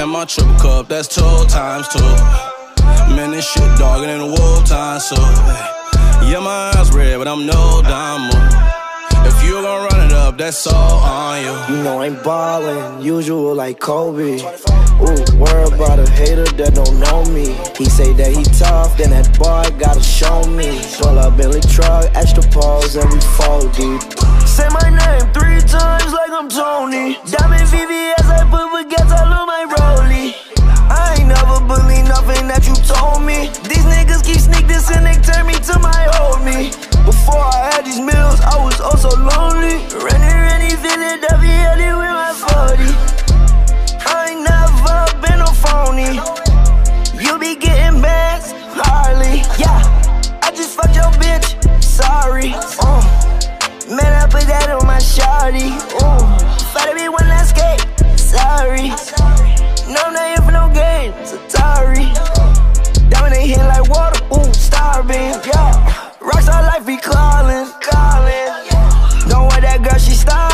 And my triple cup, that's two times two. Man, this shit dogging in the war time, so. Yeah, my eyes red, but I'm no diamond. If you gon' run it up, that's all on you. You know I'm ballin', usual like Kobe. Ooh, worry about a hater that don't know me. He say that he tough, then that boy gotta show me. Pull up Billy truck, extra pose, and we fall deep. Say my name These niggas keep sneak this and they turn me to my old me. Before I had these meals, I was oh also lonely. Renny, Renny, Philadelphia, with my 40. I ain't never been no phony. You be getting bands, hardly. Yeah, I just fucked your bitch, sorry. Uh, man, I put that on my shawty. Ooh. calling. Don't want that girl, she stalling.